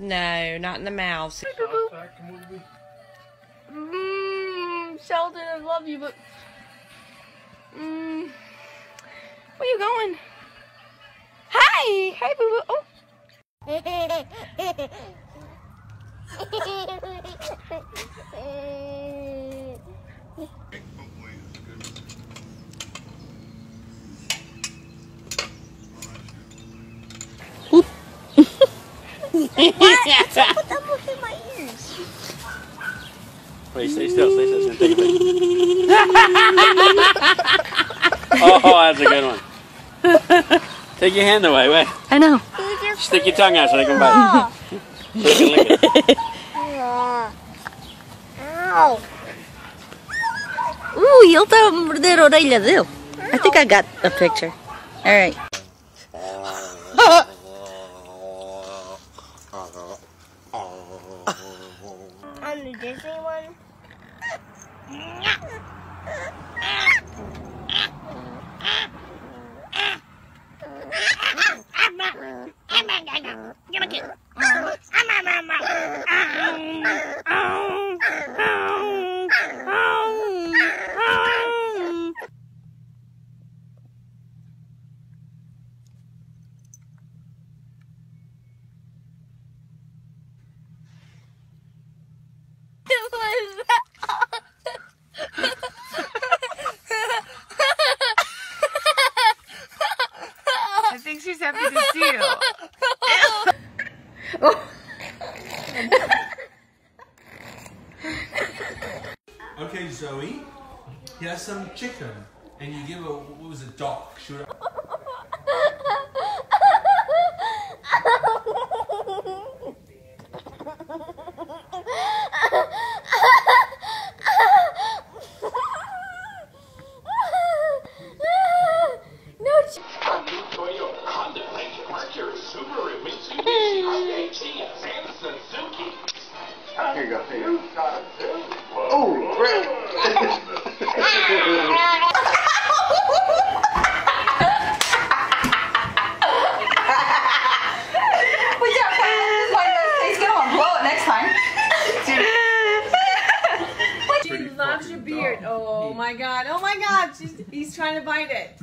No, not in the mouth. Mm, Sheldon, I love you, but. Mm, where you going? Hi! Hi, boo boo. Oh. Wait, stay still, stay still. Take a oh, that's a good one. Take your hand away, wait. I know. Stick your tongue out so they can bite. so they can lick it. Ooh, ele tá a morder a orelha dele. I think I got a picture. All right. On the Disney one? happy to see you. Okay, Zoe, here's some chicken. And you give a what was it, dock? Should I? Go. Here you go. Oh, great. We got this. He's gonna blow it next time. She loves your beard. Oh my god. Oh my god. She's, he's trying to bite it.